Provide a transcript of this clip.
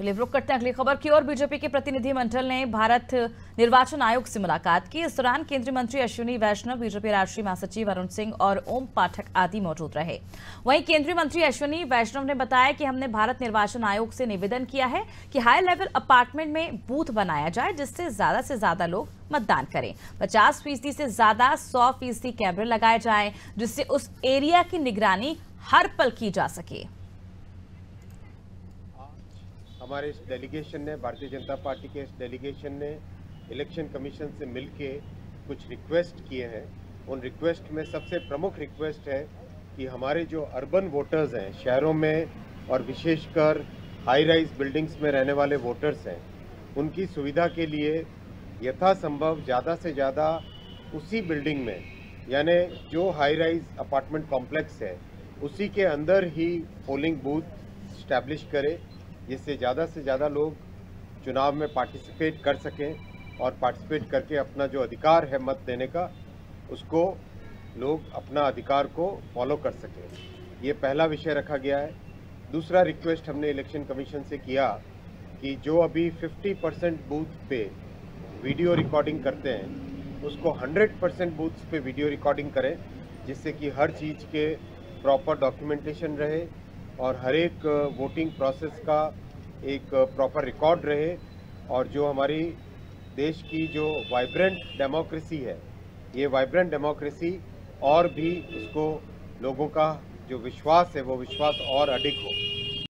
चलिए, रुक करते हैं अगली खबर की ओर। बीजेपी के प्रतिनिधि मंडल ने भारत निर्वाचन आयोग से मुलाकात की। इस दौरान केंद्रीय मंत्री अश्विनी वैष्णव, बीजेपी राष्ट्रीय महासचिव अरुण सिंह और ओम पाठक आदि मौजूद रहे। वहीं केंद्रीय मंत्री अश्विनी वैष्णव ने बताया कि हमने भारत निर्वाचन आयोग से निवेदन किया है कि हाई लेवल अपार्टमेंट में बूथ बनाया जाए, जिससे ज़्यादा से ज़्यादा लोग मतदान करें। पचास फ़ीसदी से ज़्यादा, सौ फ़ीसदी कैमरे लगाए जाएँ, जिससे उस एरिया की निगरानी हर पल की जा सके। हमारे इस डेलीगेशन ने, भारतीय जनता पार्टी के इस डेलीगेशन ने इलेक्शन कमीशन से मिलके कुछ रिक्वेस्ट किए हैं। उन रिक्वेस्ट में सबसे प्रमुख रिक्वेस्ट है कि हमारे जो अर्बन वोटर्स हैं, शहरों में और विशेषकर हाई राइज बिल्डिंग्स में रहने वाले वोटर्स हैं, उनकी सुविधा के लिए यथासंभव ज़्यादा से ज़्यादा उसी बिल्डिंग में, यानी जो हाई राइज अपार्टमेंट कॉम्प्लेक्स है, उसी के अंदर ही पोलिंग बूथ स्टैब्लिश करे। जिससे ज़्यादा से ज़्यादा लोग चुनाव में पार्टिसिपेट कर सकें और पार्टिसिपेट करके अपना जो अधिकार है मत देने का, उसको लोग अपना अधिकार को फॉलो कर सकें। ये पहला विषय रखा गया है। दूसरा रिक्वेस्ट हमने इलेक्शन कमीशन से किया कि जो अभी 50 परसेंट बूथ पे वीडियो रिकॉर्डिंग करते हैं, उसको 100 परसेंट बूथ्स पे वीडियो रिकॉर्डिंग करें, जिससे कि हर चीज़ के प्रॉपर डॉक्यूमेंटेशन रहे और हर एक वोटिंग प्रोसेस का एक प्रॉपर रिकॉर्ड रहे और जो हमारी देश की जो वाइब्रेंट डेमोक्रेसी है, ये वाइब्रेंट डेमोक्रेसी और भी उसको लोगों का जो विश्वास है, वो विश्वास और अधिक हो।